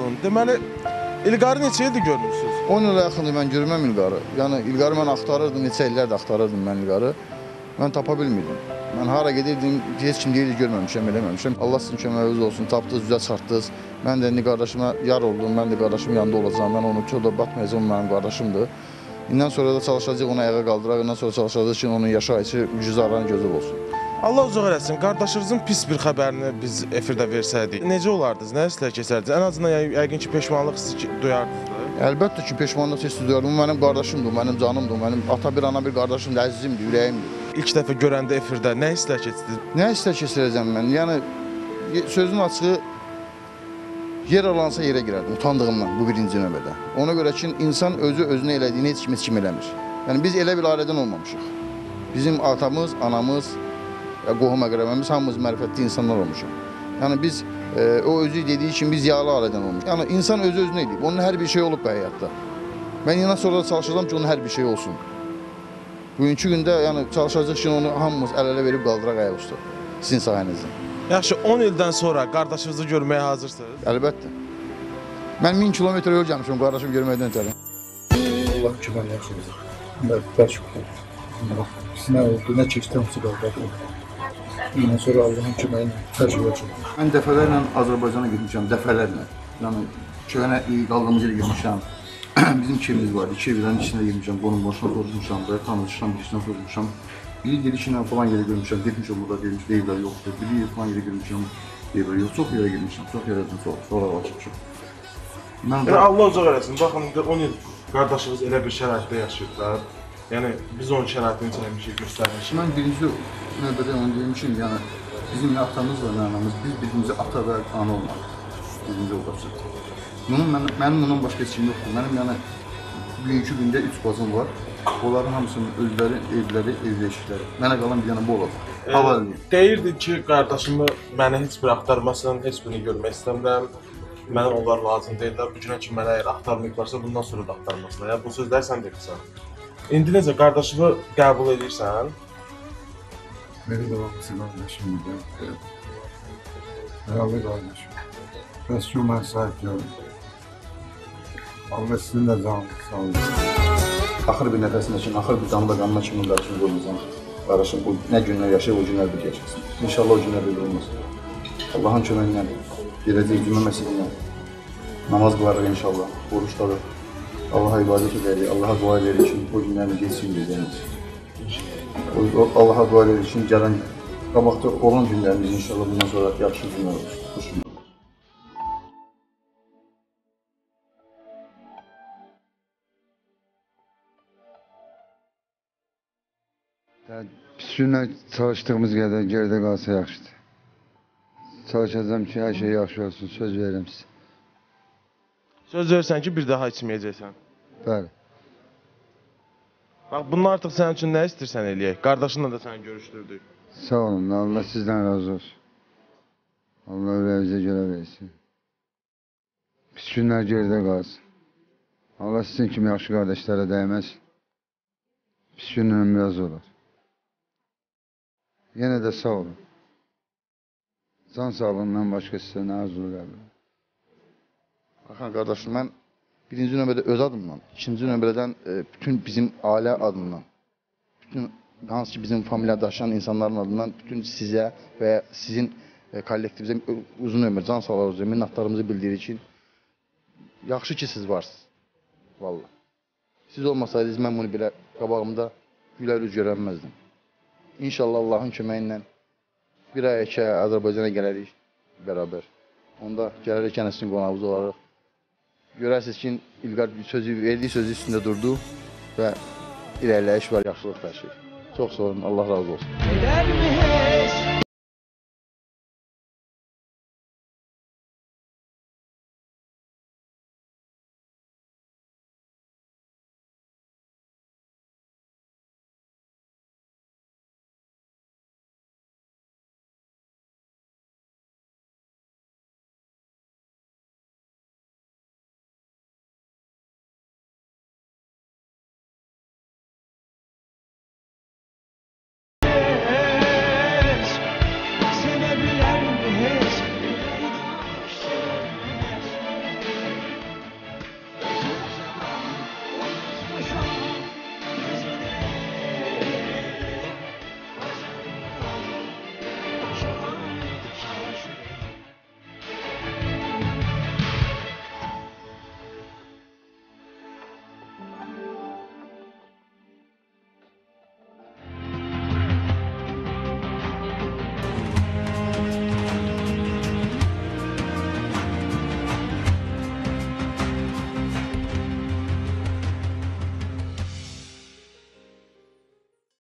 olsun. Deməli İlqarı neçə ildir görmürsüz? 10 ilə yaxındır mən görməm İlqarı. Yəni İlqarı mən axtarırdım, neçə illərdir axtarırdım mən İlqarı. Mən tapa bilmirdim. Mən hara gedirdim, heç kim deyirdi görməmişəm, eləməmişəm. Allah sizin köməyiniz olsun, tapdınız, üzə çıxartdınız. Mən də indi qardaşıma yar oldum, mən də qardaşımın yanında olacağam. Mən onu çox da batmayacağam, mənim qardaşımdır. İndən sonra da çalışacağıq onu ayağa qaldıraq, ondan sonra çalışacağıq ki, onun yaşayışı, güzəranı gözəl olsun. Allah uzaq eləsin. Qardaşınızın pis bir xəbərini biz efirdə versəydik, necə olardınız? Nə hisslər keçərdiniz? Ən azından yə- yəqin ki, peşmanlıq hissi duyardınız. Əlbəttə ki, peşmanlıq hissi. Bu mənim qardaşımdır, mənim canımdır, mənim ata bir ana bir qardaşımdır, əzizimdir, ürəyimdir. İlk dəfə görəndə efirdə nə hisslər keçdi? Nə istər keçirəcəm mən? Yəni sözün açığı yer alansa yerə girərdim utandığımdan bu birinci növbədə. Ona görə ki, insan özü özünə elədiyini heç kim heç kim eləmir. Yəni biz elə bir ailədən olmamışıq. Bizim atamız, anamız, qohum əqrəbəmiz hamımız mərifətli insanlar olmuşuq. Yəni biz e, o özü dediyi kimi biz yağlı ailədən olmuşuq. Yəni insan özü özünə eləyib. Onun hər bir şey olub bu həyatda. Mən inan sonra da çalışacağam ki, onun hər bir şey olsun. Bugünkü gündə yəni çalışacağıq ki, onu hamımız əl-ələ verib qaldıraq ayaq üstə. Sizin sayənizdə. Yaxşı, 10 ildən sonra qardaşınızı görməyə hazırsınız? Əlbəttə. Mən 1000 kilometr yol gəlmişəm qardaşım görməkdən ötəri. Allah kömək olsun. Ben təşəkkür Sinə oldu, nə keçdim su qaldı. Ondan sonra Allahın köməyi ilə təcrübə etdim. Mən dəfələrlə Azərbaycana getmişəm, dəfələrlə. Yəni köhnə qaldığımız yerə getmişəm. Bizim iki evimiz vardı. İki evlərin içində getmişəm, qonum başına soruşmuşam, da tanışmışam, birisindən soruşmuşam. Biri dedi ki, mən falan yerə görmüşəm, getmişəm burada demiş, deyirlər yoxdur. Biri falan yerə görmüşəm, deyirlər yox. Çox yerə getmişəm, çox yerədən sonra, sonra başlamışam. Mən Yəni Allah uzaq eləsin. Baxın, indi 10 il qardaşınız elə bir şəraitdə yaşayıblar. Yəni biz onun şəraitini həmişə göstərmişik. Mən birinci növbədə onu demişim, yəni bizim atamız var, nə anamız, biz birinci ata və ana olmalıyıq. Birinci olacaq. Bunun mən, mənim bundan başqa heç kim yoxdur. Mənim yəni bugünkü gündə üç bacım var. Onların hamısının özləri, evləri, evləşikləri. Mənə qalan bir yana bu olacaq. Hava eləyim. Deyirdi ki, qardaşımı mənə heç bir axtarmasan, heç birini görmək istəmirəm. Mənə onlar lazım deyirlər. Bu günə kimi mənə əgər axtarmayıblarsa, bundan sonra da axtarmasınlar. Yəni bu sözləri sən demirsən. İndi necə qardaşımı qəbul edirsən? Beni de babası kardeşim dedi. Herhalde kardeşim. Resmi ben sahip gördüm. Allah sizin de canınızı sağ olun. Axır bir nəfəsində kimi, axır bir damla qanına kimi qarşını qoymusan. Qardaşım bu nə günlər yaşayır, o günlər bir yaşasın. İnşallah o günlər bir olmaz. Allahın köməyi ilə gedəcək cümə məsəlində namaz qılarıq inşallah, oruçlarıq. Allaha ibadət edərik, Allaha dua edirik ki, o günlərini geçsin o- Allaha dua edirik ki, gələn qabaqda olan günlərimiz inşallah bundan sonra yaxşı günlər günlər. Pis günlər çalışdığımız qədər geridə qalsa yaxşıdır. Çalışacağam ki, hər şey yaxşı olsun, söz verirəm sizə. Söz verirsən ki, bir daha içməyəcəksən. Bəli. Bax, bundan artıq sənin üçün nə istəyirsən eləyək? Qardaşınla da səni görüşdürdük. Sağ olun, Allah sizdən razı olsun. Allah ürəyinizə görə versin. Pis günlər geridə qalsın. Allah sizin kimi yaxşı qardaşlara dəyməz. Pis günlər biraz olur. Yenə də sağ olun. Can sağlığından başqa sizə nə arzu edirəm. Baxın qardaşım, mən birinci növbədə öz adımdan, ikinci növbədən e, bütün bizim ailə adından, bütün hansı ki bizim familiya daşıyan insanların adından bütün sizə və sizin e, kollektivizə uzun ömür, can sağlığınızı, minnətdarımızı bildiririk ki, yaxşı ki siz varsınız. Valla. Siz olmasaydınız mən bunu belə qabağımda gülər üz görənməzdim. İnşallah Allahın köməyi ilə bir ay iki ay Azərbaycana gələrik bərabər. Onda gələrik kənəsin qonağımız olaraq. Görərsiniz ki, İlqar sözü, verdiyi sözü üstündə durdu və irəliləyiş var, yaxşılıq daşıyır. Çox sağ olun, Allah razı olsun. Eder mi